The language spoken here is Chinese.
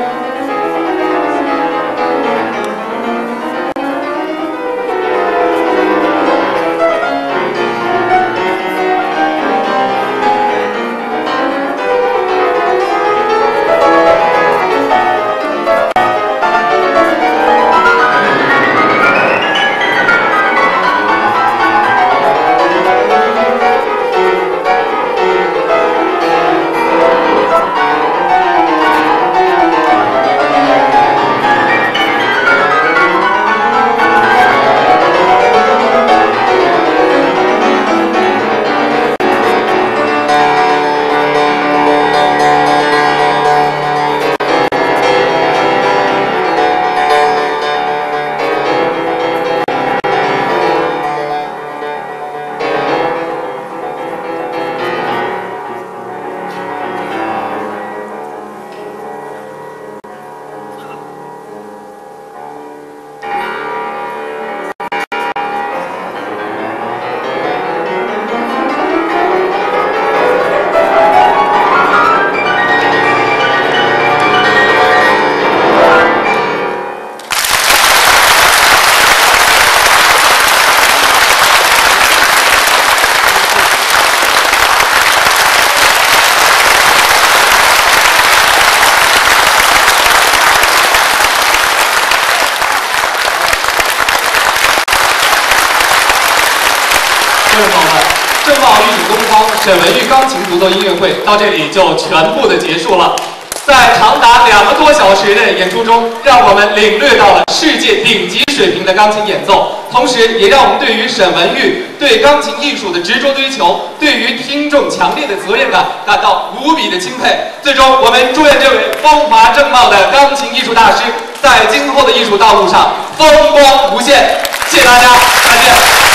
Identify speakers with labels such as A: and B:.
A: Amen. 观众朋友们，正茂预警东方沈文玉钢琴独奏音乐会到这里就全部的结束了。在长达两个多小时的演出中，让我们领略到了世界顶级水平的钢琴演奏，同时也让我们对于沈文玉对钢琴艺术的执着追求，对于听众强烈的责任感感到无比的钦佩。最终，我们祝愿这位风华正茂的钢琴艺术大师，在今后的艺术道路上风光无限。谢谢大家，再见。